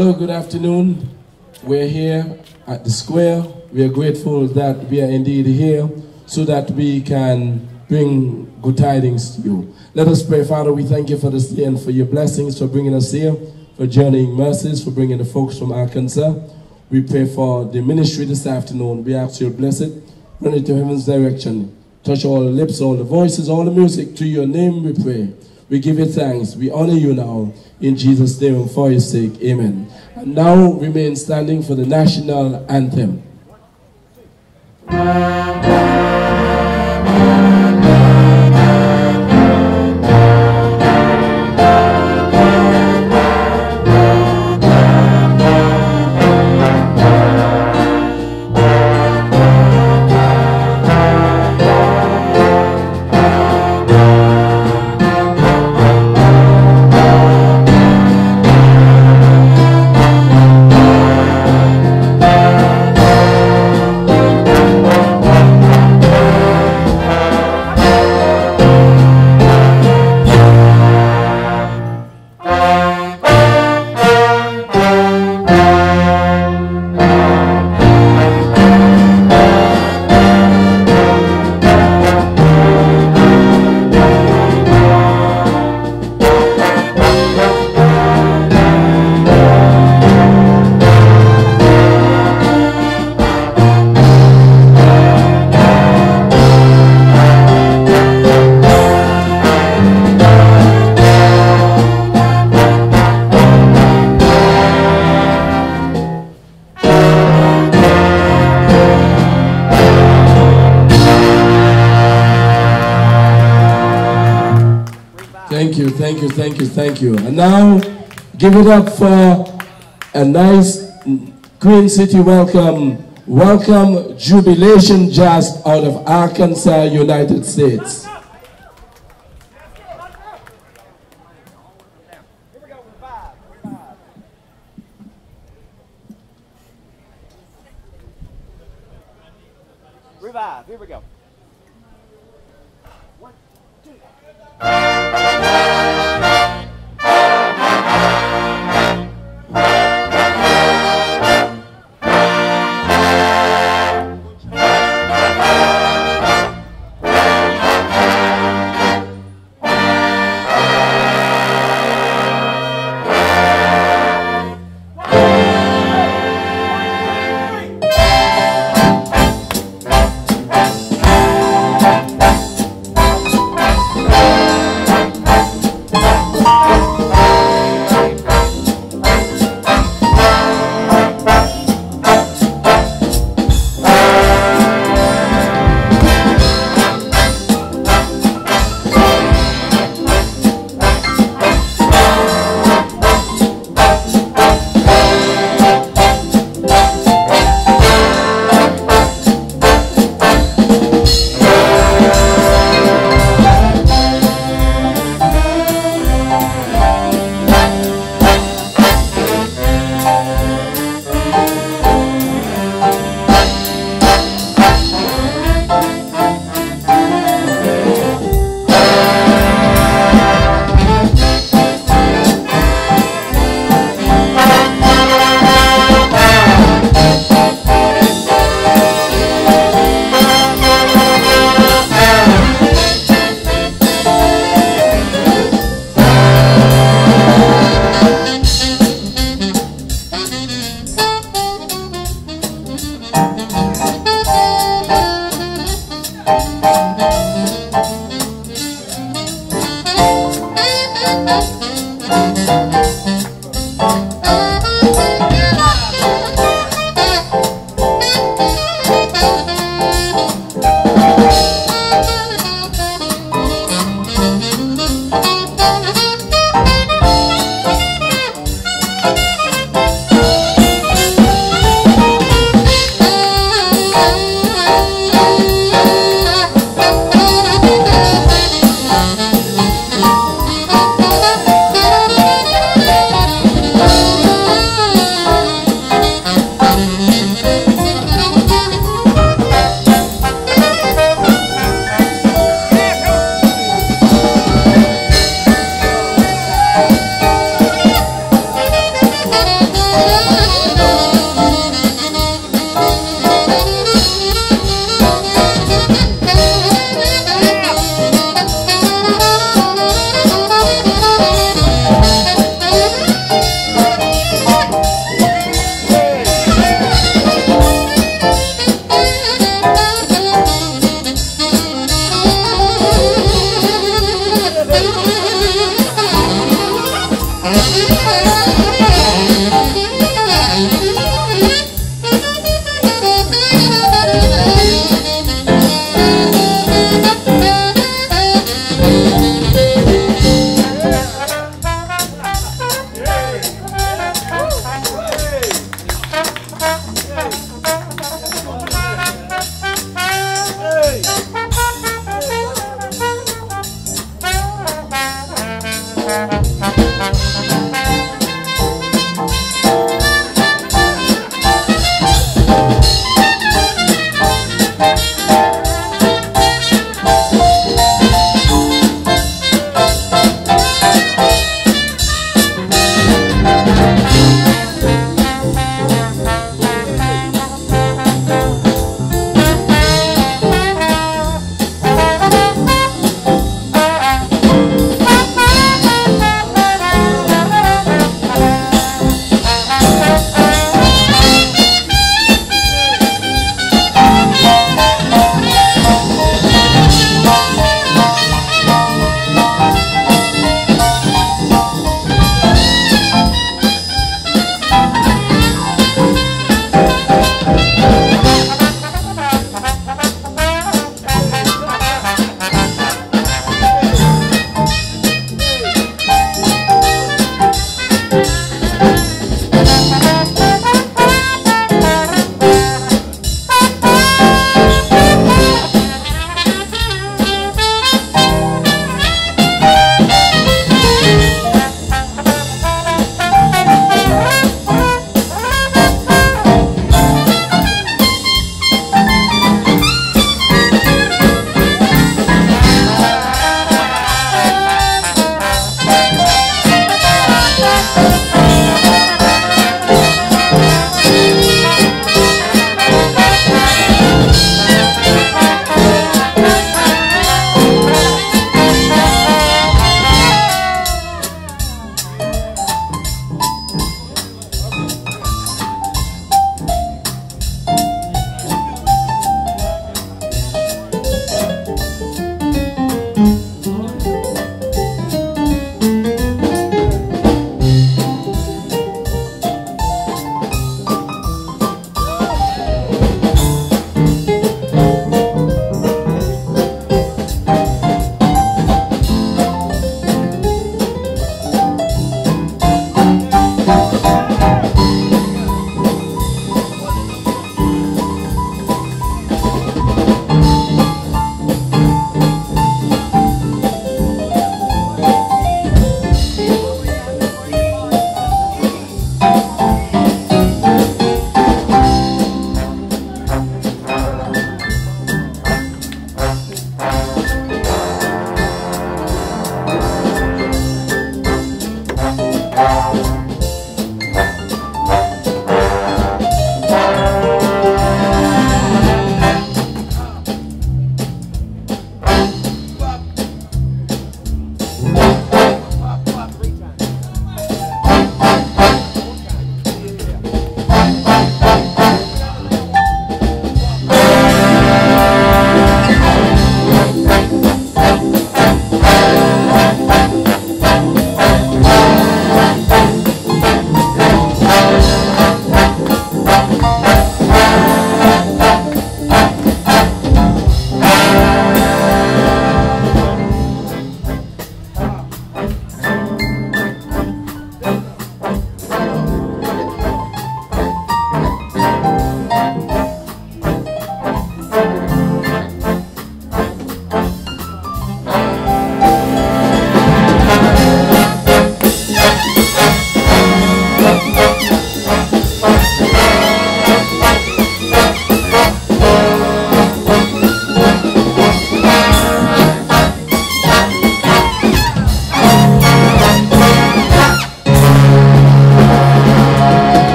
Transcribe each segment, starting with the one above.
Hello, good afternoon. We're here at the square. We are grateful that we are indeed here so that we can bring good tidings to you. Let us pray, Father. We thank you for this day and for your blessings, for bringing us here, for journeying mercies, for bringing the folks from Arkansas. We pray for the ministry this afternoon. We ask you to bless it, run it to heaven's direction. Touch all the lips, all the voices, all the music. To your name we pray. We give you thanks. We honor you now. In Jesus' name for your sake. Amen. And now remain standing for the national anthem. You, thank you. And now, give it up for a nice Queen City welcome. Welcome Jubilation Jazz out of Arkansas, United States.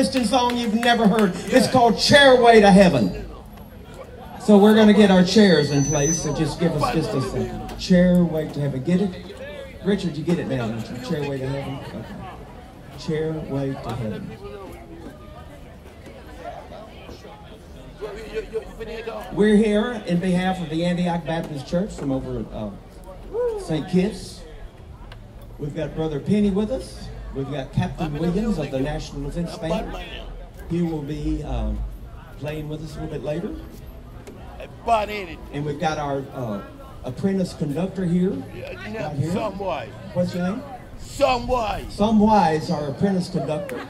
Christian song you've never heard. It's called Chairway to Heaven. So we're going to get our chairs in place, so just give us just a second. Chairway to Heaven. Get it? Richard, you get it now, don't you? Chairway to Heaven? Okay. Chairway to Heaven. We're here in behalf of the Antioch Baptist Church from over at uh, St. Kitts. We've got Brother Penny with us. We've got Captain Williams of the National Defense Band. He will be um, playing with us a little bit later. And we've got our uh, apprentice conductor here. Right here. Somewise. What's your name? Somewise. Somewise, our apprentice conductor.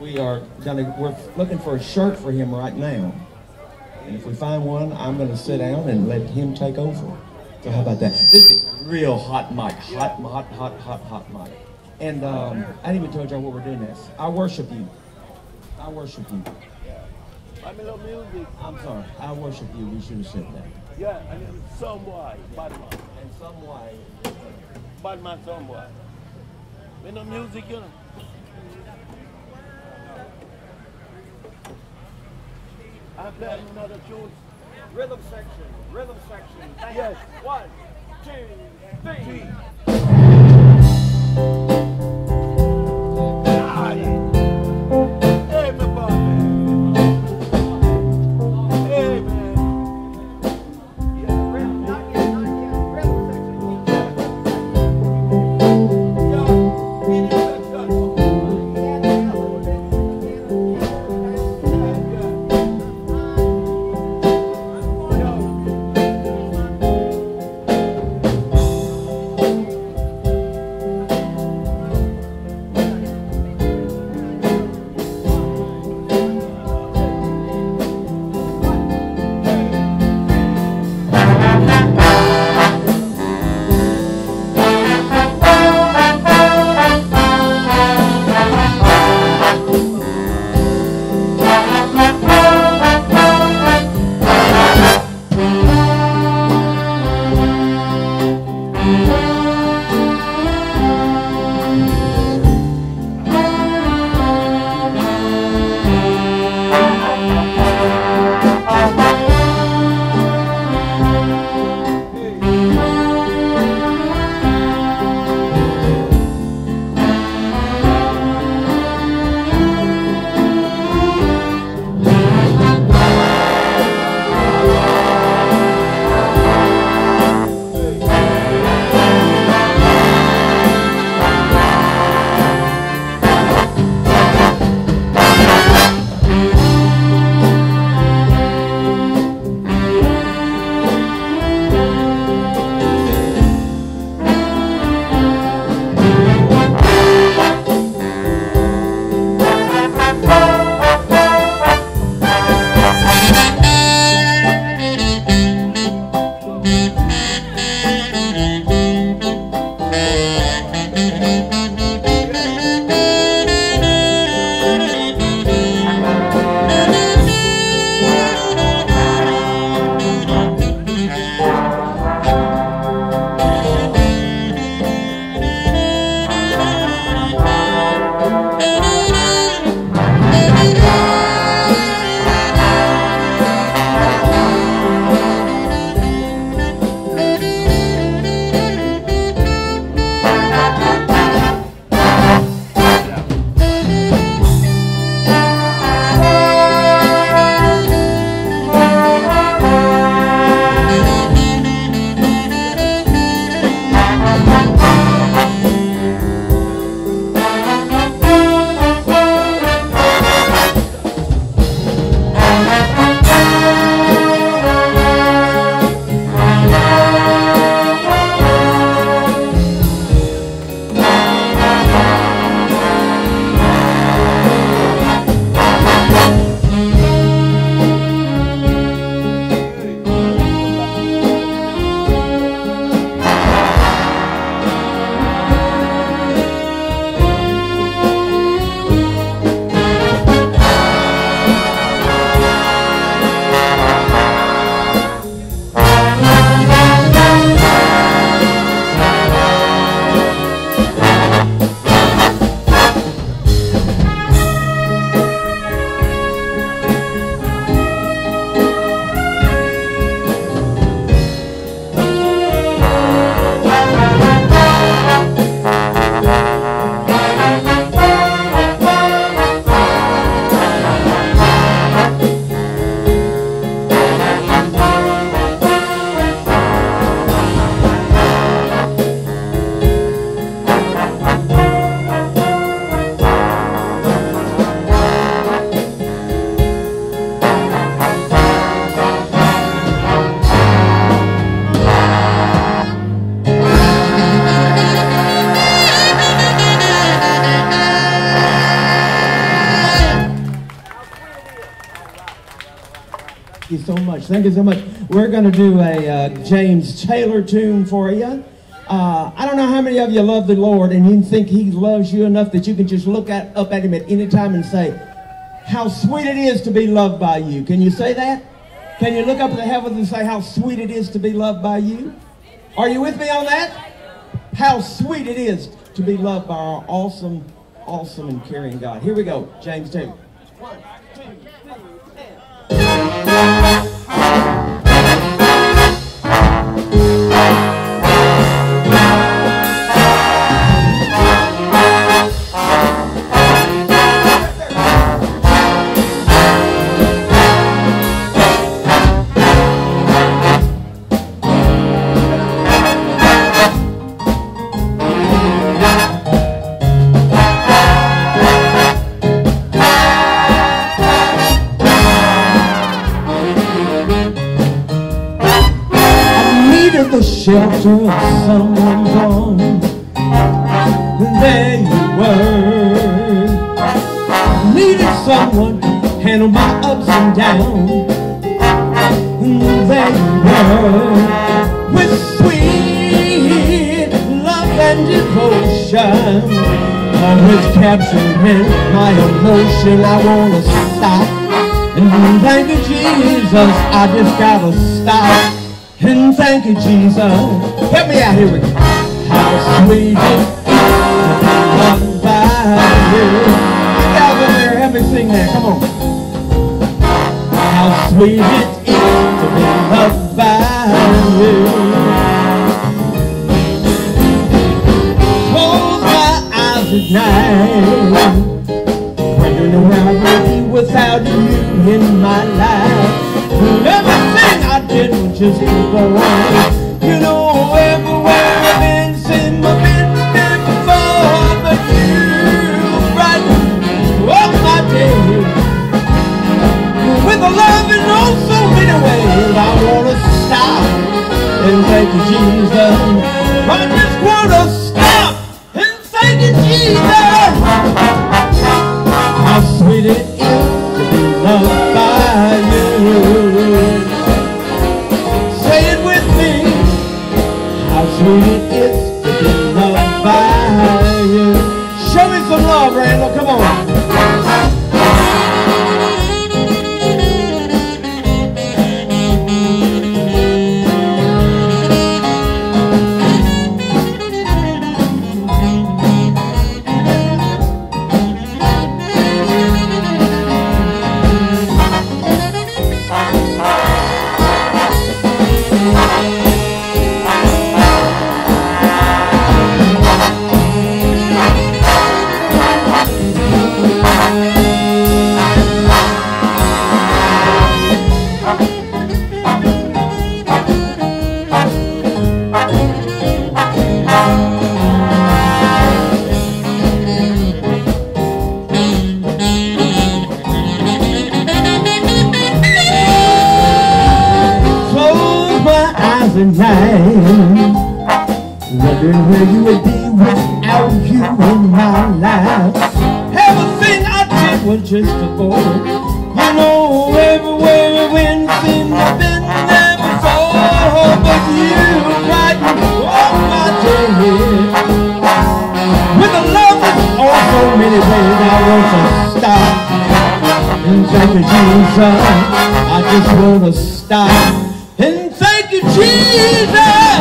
We are gonna, we're looking for a shirt for him right now. And if we find one, I'm gonna sit down and let him take over. So how about that? This is real hot mic, hot, hot, hot, hot, hot mic. And um, I didn't even tell y'all what we're doing next. I worship you. I worship you. I mean, love music. I'm sorry. I worship you. We should have said that. Yeah, I mean, somewise. Batman. And some way. Batman, somewise. We know music, you know. I play another tune. Rhythm section. Rhythm section. Yes. One, two, three. Hey, Thank you. Much. Thank you so much. We're going to do a uh, James Taylor tune for you. Uh, I don't know how many of you love the Lord and you think He loves you enough that you can just look at, up at Him at any time and say, How sweet it is to be loved by you. Can you say that? Can you look up at the heavens and say, How sweet it is to be loved by you? Are you with me on that? How sweet it is to be loved by our awesome, awesome, and caring God. Here we go, James Taylor. One, two, three, shelter of someone's arms. And there you were. Needed someone to handle my ups and downs. And there you were. With sweet love and devotion. Always capturing my emotion. I wanna stop. And thank you, Jesus. I just gotta stop. And thank you, Jesus. Help me out here with you. How sweet loved by you. Guys over there, help me sing that. Come on. How sweet it is to be loved by you. Close my eyes at night. Wondering where I would be without you in my life. Everything I did was just a. You know, everywhere I've been, seen my been there before, but you brighten up my day. With a love in oh so many ways, I wanna stop and thank you, Jesus. I just wanna would be without you in my life. Everything I did was just a boy. You know, everywhere I went, seemed I've been there before, but you brighten up my day. With a love that's oh so many ways, I want to stop. And thank you, Jesus. I just want to stop. And thank you, Jesus.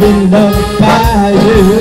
Be loved by you.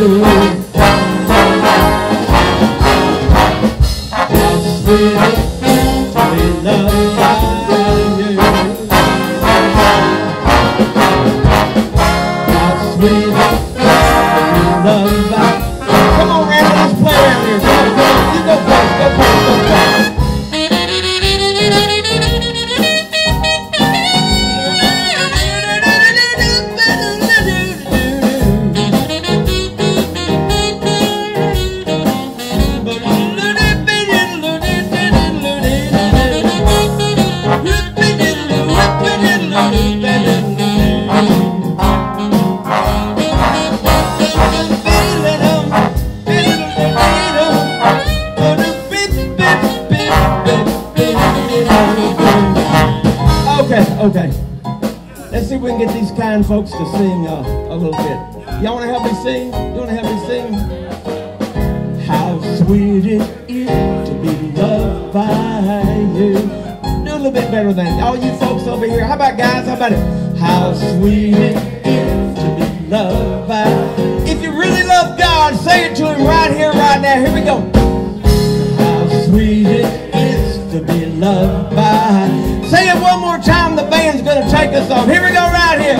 Say it one more time. The band's gonna take us off. Here we go, right here.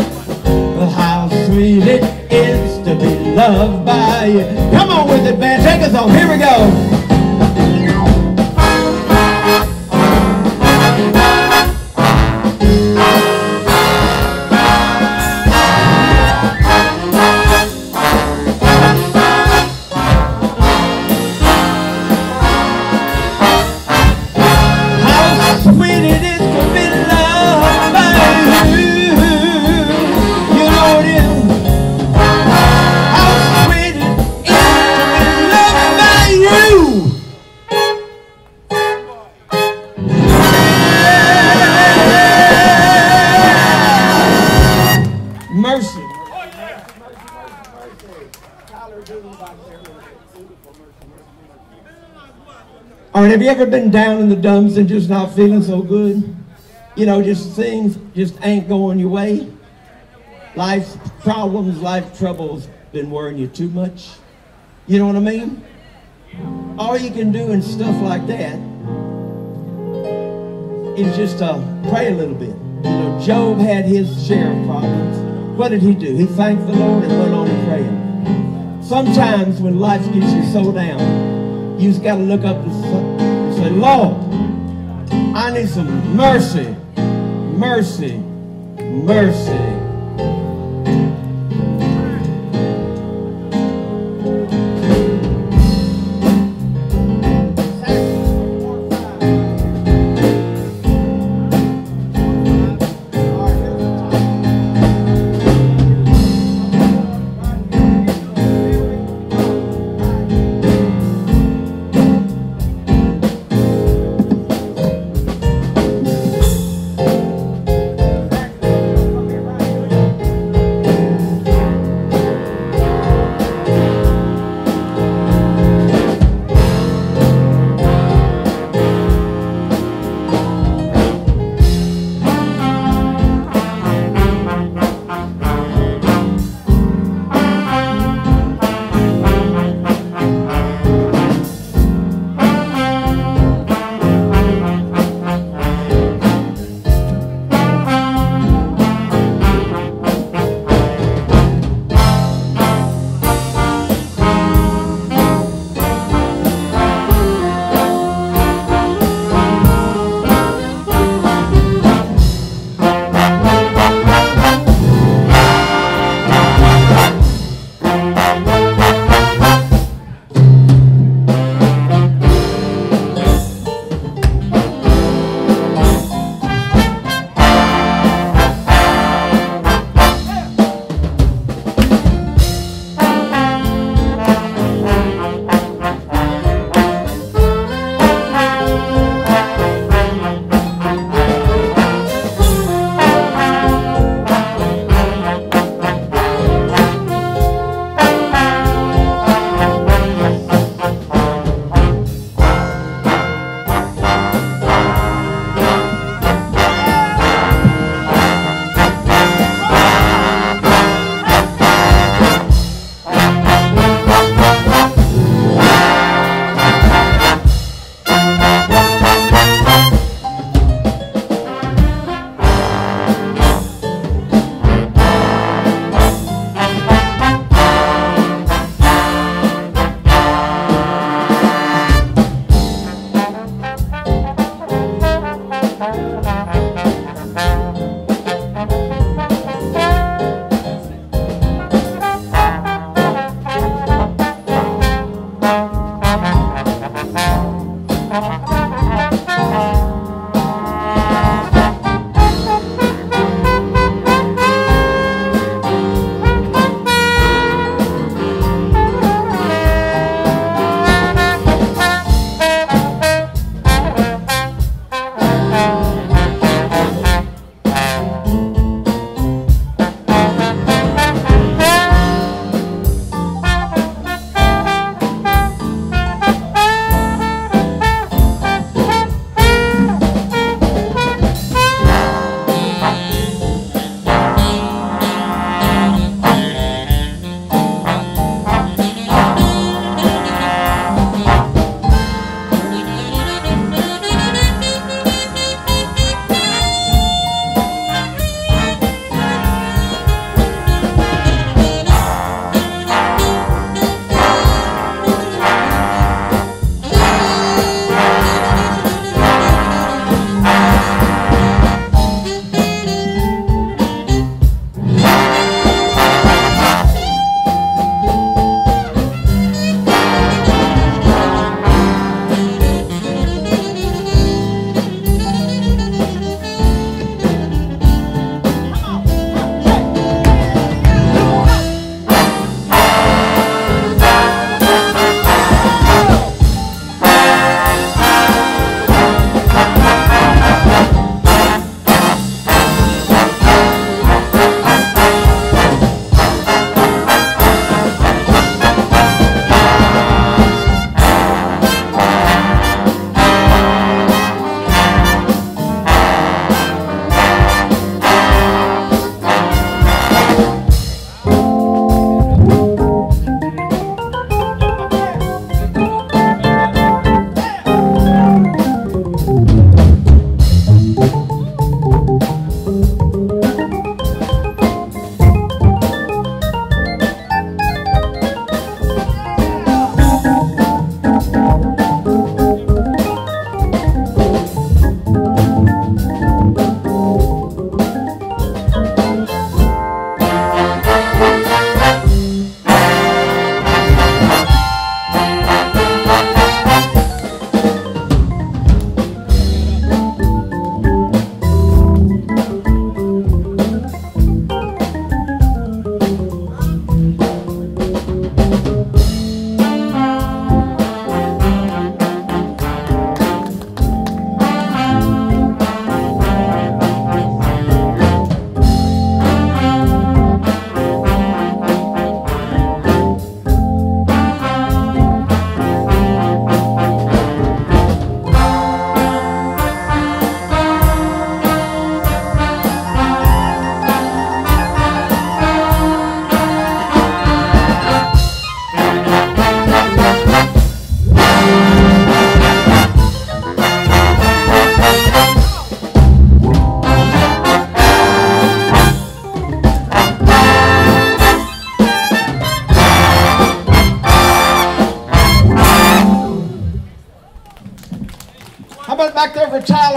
Well, How sweet it is to be loved by you. Come on with it, band. Take us off. Here we go. Ever been down in the dumps and just not feeling so good? You know, just things just ain't going your way. Life problems, life troubles been worrying you too much. You know what I mean? All you can do in stuff like that is just uh, pray a little bit. You know, Job had his share of problems. What did he do? He thanked the Lord and went on prayed. Sometimes when life gets you so down, you just got to look up s- Lord, I need some mercy, mercy, mercy.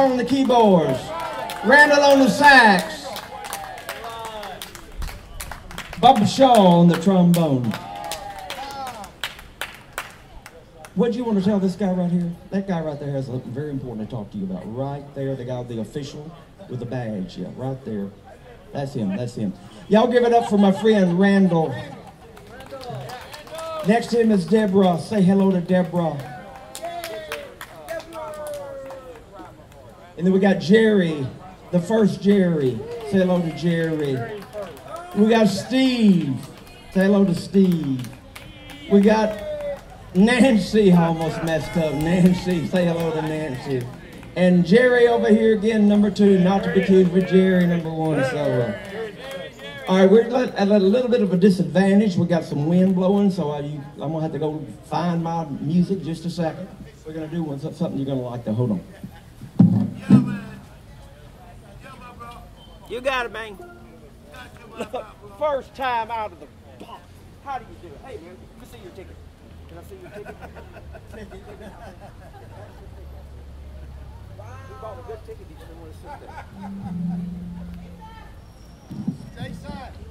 On the keyboards? Randall on the sax. Bob Shaw on the trombone. What do you want to tell this guy right here? That guy right there has something very important to talk to you about. Right there, the guy, the official with the badge. Yeah, right there. That's him. That's him. Y'all give it up for my friend Randall. Next to him is Deborah. Say hello to Deborah. And then we got Jerry, the first Jerry. Say hello to Jerry. We got Steve. Say hello to Steve. We got Nancy, almost messed up. Nancy, say hello to Nancy. And Jerry over here again, number two, not to be confused with Jerry, number one. So, uh, all right, we're at a little bit of a disadvantage. We got some wind blowing, so I, I'm gonna have to go find my music just a second. We're gonna do one, something you're gonna like. To hold on. You got it, man. Look, first time out of the box. How do you do it? Hey, man, let me see your ticket. Can I see your ticket? you bought a good ticket. You just didn't want to sit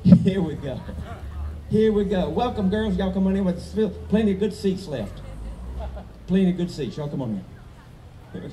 there. Here we go. Here we go. Welcome, girls. Y'all come on in with plenty of good seats left. Plenty of good seats. Y'all come on in.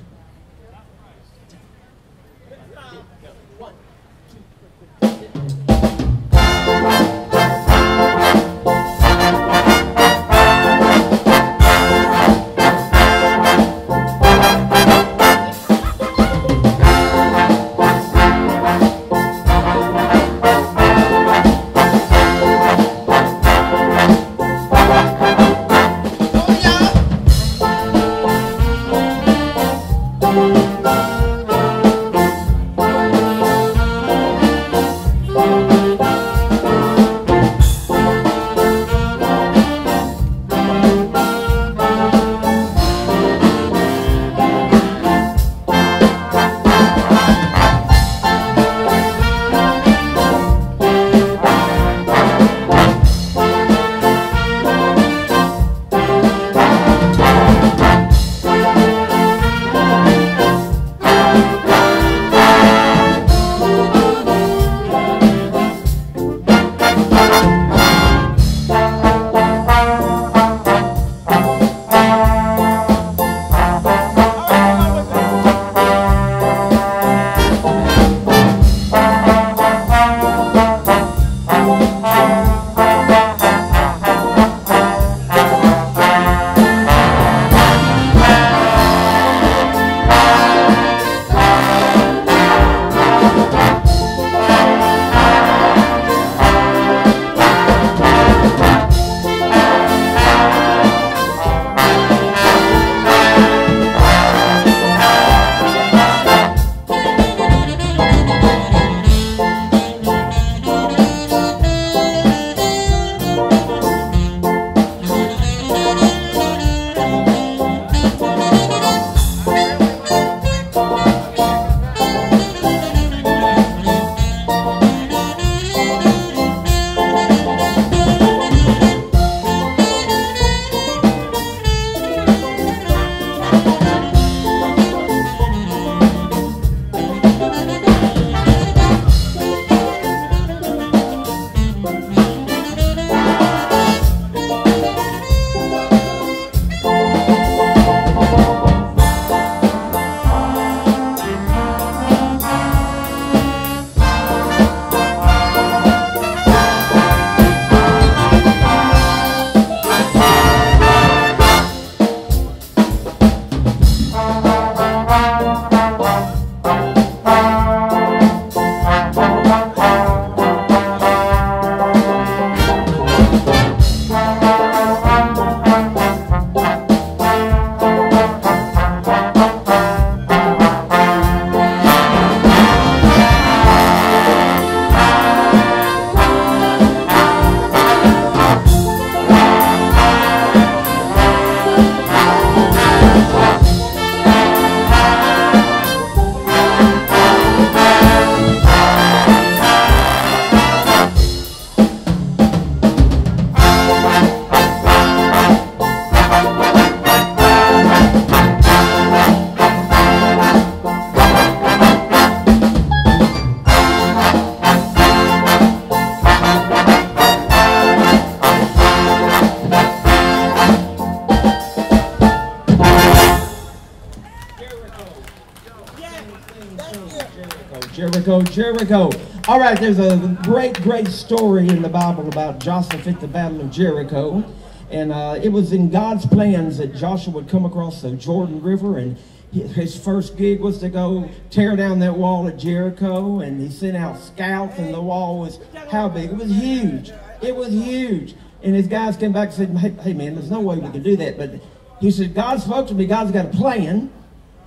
There's a great, great story in the Bible about Joshua at the Battle of Jericho. And uh, it was in God's plans that Joshua would come across the Jordan River and his first gig was to go tear down that wall at Jericho, and he sent out scouts, and the wall was how big? It was huge. It was huge. And his guys came back and said, hey, hey man, there's no way we can do that. But he said, God spoke to me. God's got a plan.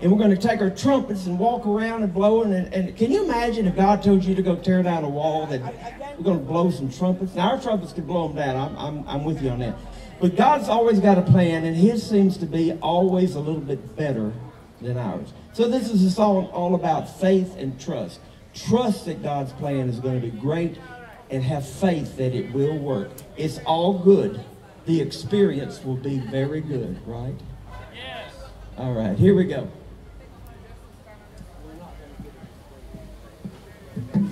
And we're going to take our trumpets and walk around and blow. And, and can you imagine if God told you to go tear down a wall that we're going to blow some trumpets? Now, our trumpets could blow them down. I'm, I'm, I'm with you on that. But God's always got a plan, and his seems to be always a little bit better than ours. So this is a song all about faith and trust. Trust that God's plan is going to be great and have faith that it will work. It's all good. The experience will be very good, right? Yes. All right, here we go. Thank you.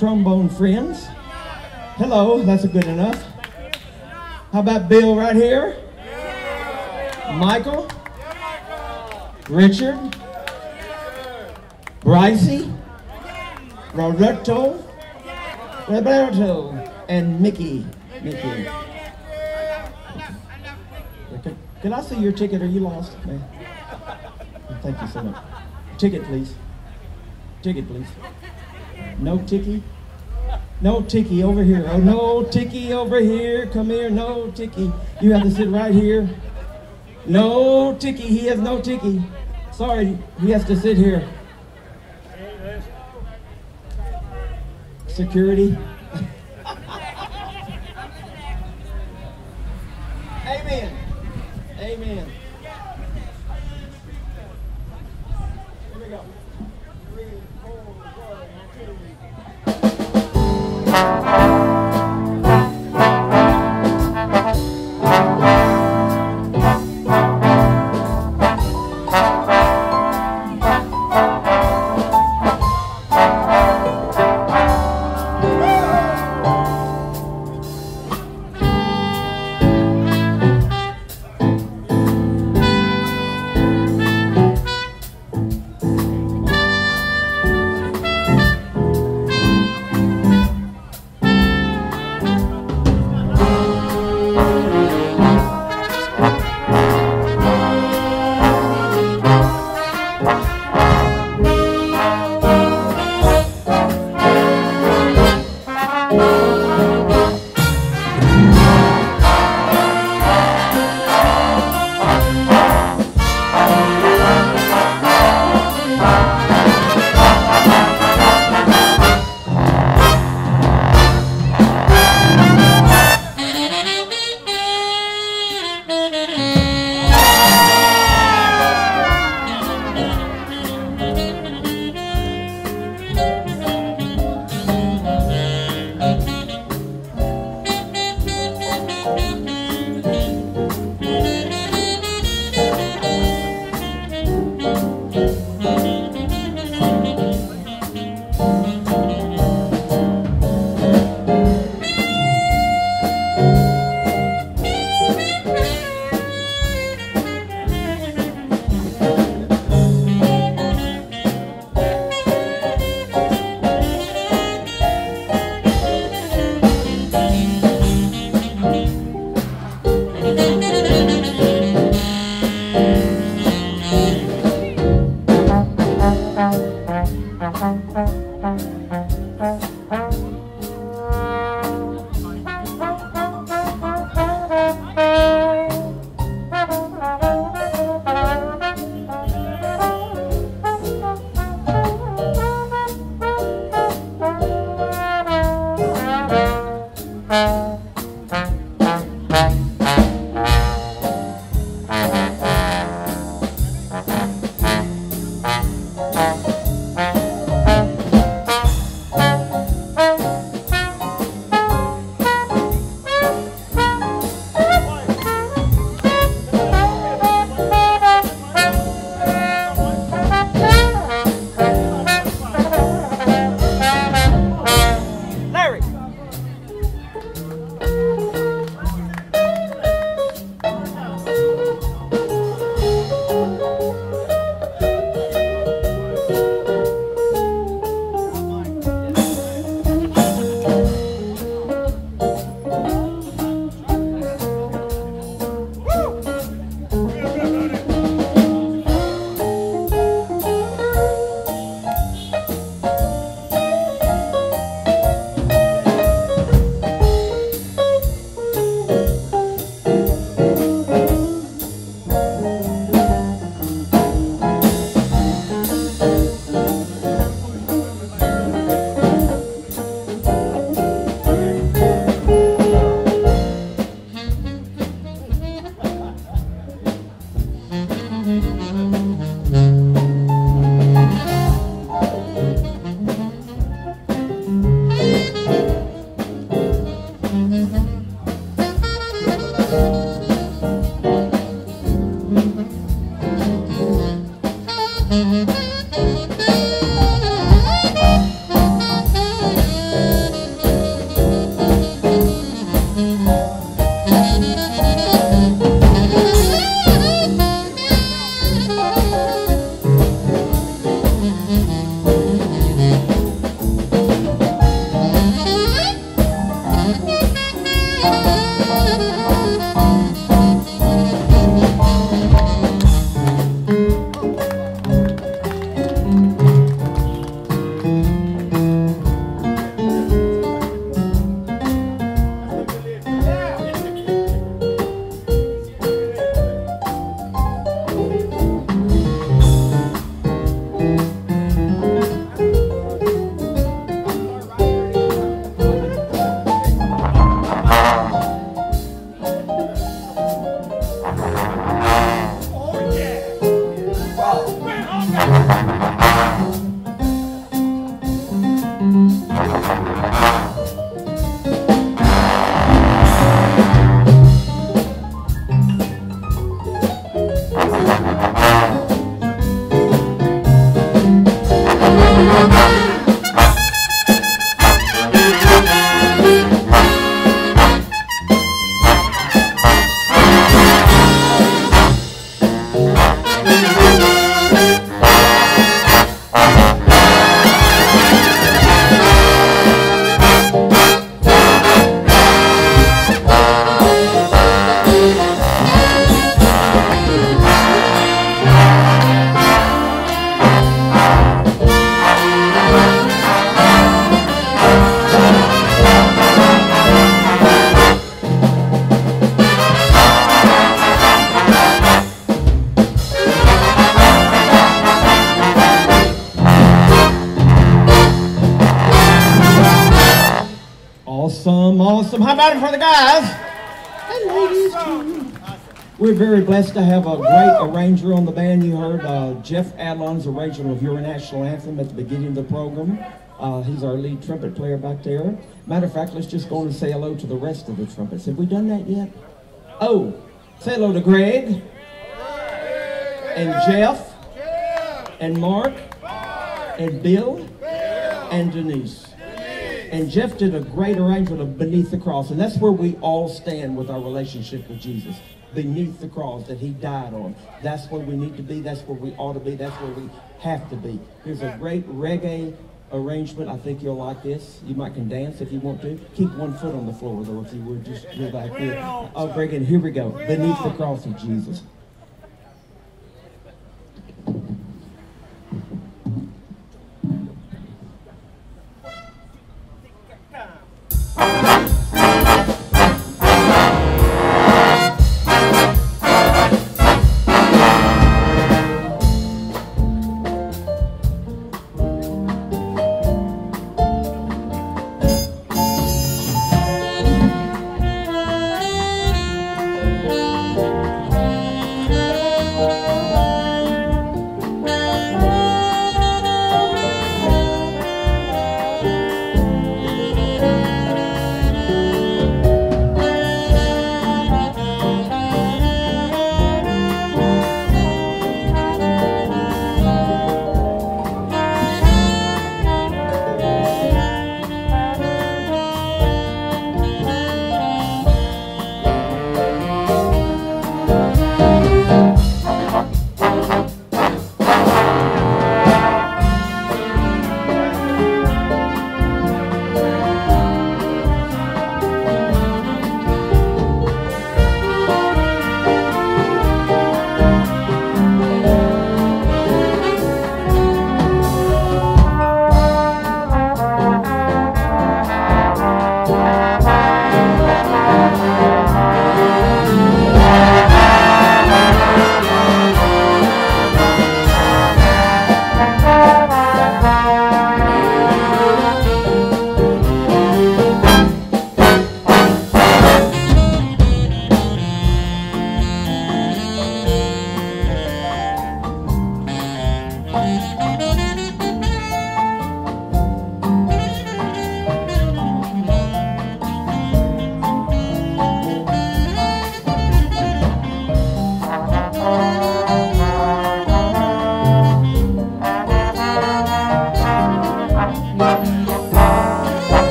Trombone friends. Hello, that's good enough. How about Bill right here? Michael? Richard? Brycey? Roberto? Roberto? And Mickey. Mickey. Can, can I see your ticket? Are you lost, man? Thank you so much. Ticket, please. Ticket, please. No ticky? No ticky over here. Oh, no ticky over here. Come here. No ticky. You have to sit right here. No ticky. He has no ticky. Sorry, he has to sit here. Security. Very blessed to have a great arranger on the band. You heard uh, Jeff Adlon's arrangement of your national anthem at the beginning of the program. Uh, he's our lead trumpet player back there. Matter of fact, let's just go and say hello to the rest of the trumpets. Have we done that yet? Oh, say hello to Greg and Jeff and Mark and Bill and Denise. And Jeff did a great arrangement of Beneath the Cross. And that's where we all stand with our relationship with Jesus. Beneath the cross that he died on. That's where we need to be. That's where we ought to be. That's where we have to be. Here's a great reggae arrangement. I think you'll like this. You might can dance if you want to. Keep one foot on the floor, though, if you would. Just go back here. Oh, and here we go. Beneath the cross of Jesus.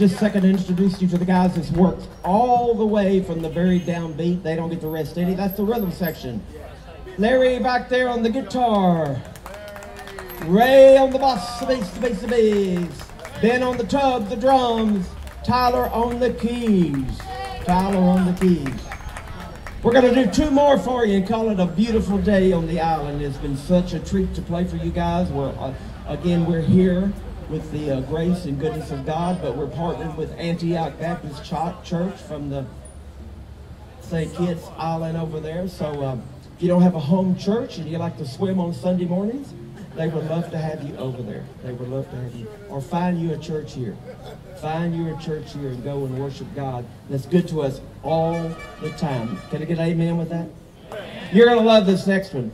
Take a just second to introduce you to the guys that's worked all the way from the very downbeat. They don't get to rest any. That's the rhythm section. Larry back there on the guitar. Ray on the bass, the bass, the bass, the bass. Ben on the tub, the drums. Tyler on the keys. Tyler on the keys. We're going to do two more for you and call it a beautiful day on the island. It's been such a treat to play for you guys. We're, uh, again, we're here with the uh, grace and goodness of God, but we're partnered with Antioch Baptist Church from the St. Kitts Island over there. So um, if you don't have a home church and you like to swim on Sunday mornings, they would love to have you over there. They would love to have you. Or find you a church here. Find you a church here and go and worship God. That's good to us all the time. Can I get amen with that? You're going to love this next one.